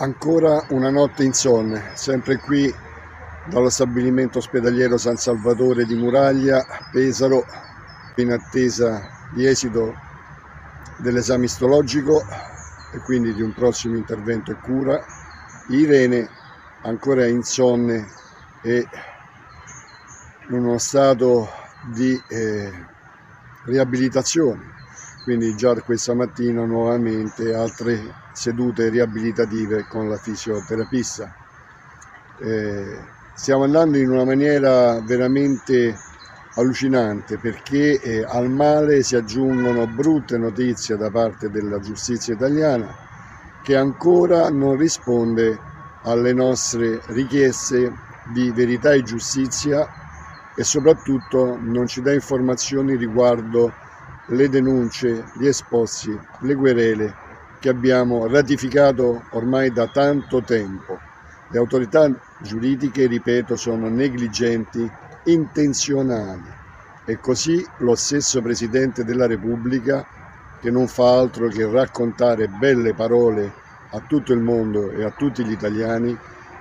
Ancora una notte insonne, sempre qui dallo stabilimento ospedaliero San Salvatore di Muraglia, Pesaro, in attesa di esito dell'esame istologico e quindi di un prossimo intervento e cura. Irene ancora insonne e in uno stato di eh, riabilitazione quindi già questa mattina nuovamente altre sedute riabilitative con la fisioterapista. Eh, stiamo andando in una maniera veramente allucinante perché eh, al male si aggiungono brutte notizie da parte della giustizia italiana che ancora non risponde alle nostre richieste di verità e giustizia e soprattutto non ci dà informazioni riguardo le denunce, gli esposti, le querele che abbiamo ratificato ormai da tanto tempo. Le autorità giuridiche, ripeto, sono negligenti, intenzionali e così lo stesso Presidente della Repubblica, che non fa altro che raccontare belle parole a tutto il mondo e a tutti gli italiani,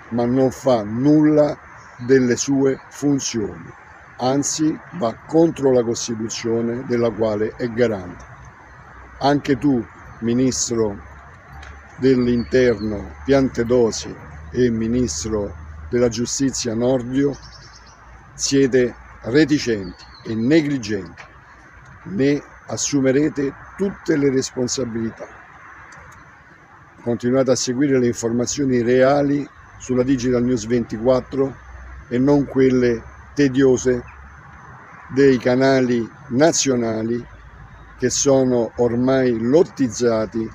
ma non fa nulla delle sue funzioni anzi va contro la Costituzione della quale è garante. Anche tu, Ministro dell'Interno Piantedosi e Ministro della Giustizia Nordio, siete reticenti e negligenti, ne assumerete tutte le responsabilità. Continuate a seguire le informazioni reali sulla Digital News 24 e non quelle tediose dei canali nazionali che sono ormai lottizzati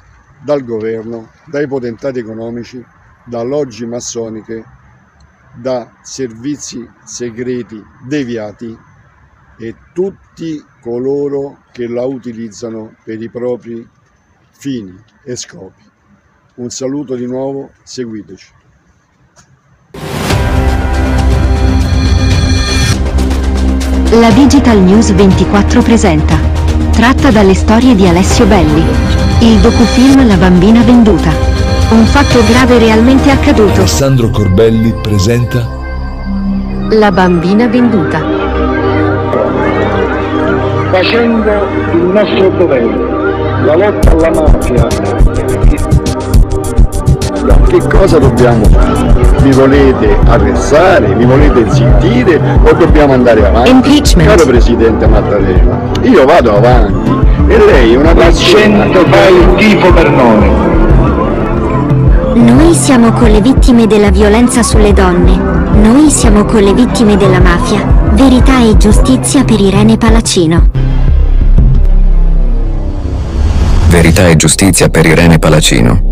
dal governo, dai potentati economici, da loggi massoniche, da servizi segreti deviati e tutti coloro che la utilizzano per i propri fini e scopi. Un saluto di nuovo, seguiteci. La Digital News 24 presenta. Tratta dalle storie di Alessio Belli. Il docufilm La bambina venduta. Un fatto grave realmente accaduto. Alessandro Corbelli presenta. La bambina venduta. Facendo il nostro dovere, la lotta alla mafia. Che cosa dobbiamo fare? Mi volete arrestare? Mi volete zittire? O dobbiamo andare avanti? Impeachment. Caro Presidente Mattarella, io vado avanti e lei è una persona... L'accento fa il tifo per noi. Noi siamo con le vittime della violenza sulle donne. Noi siamo con le vittime della mafia. Verità e giustizia per Irene Palacino. Verità e giustizia per Irene Palacino.